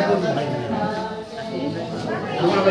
なかなか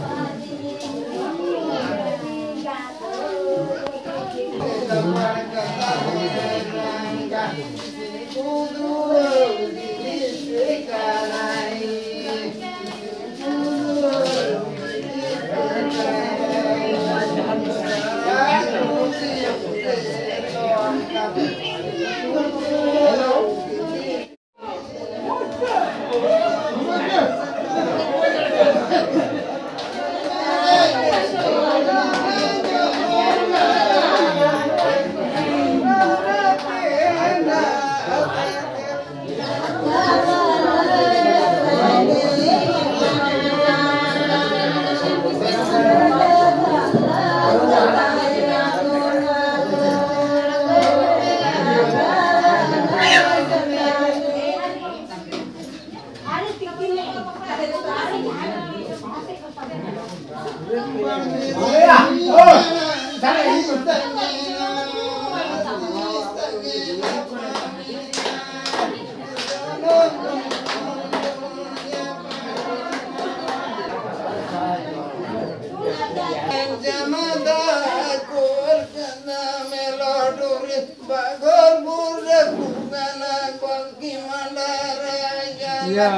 Ya,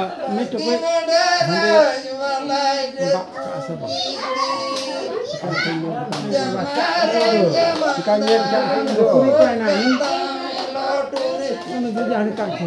kan dia jangan kaki.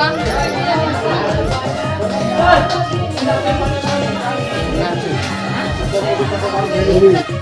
Bang. すいません。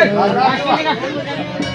है